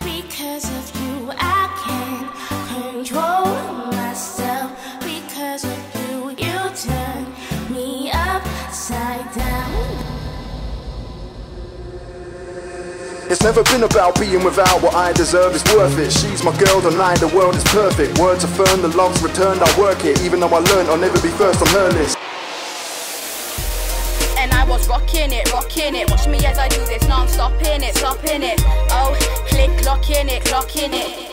because of you I can't control myself because of It's never been about being without what I deserve is worth it. She's my girl, the night the world is perfect. Words affirm the love's returned, I work it. Even though I learned I'll never be first on her list. And I was rocking it, rocking it. Watch me as I do this, now I'm stopping it, stopping it. Oh, click, clocking it, clocking it.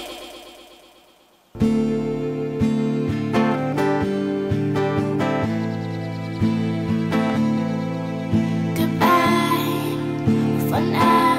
Goodbye for now.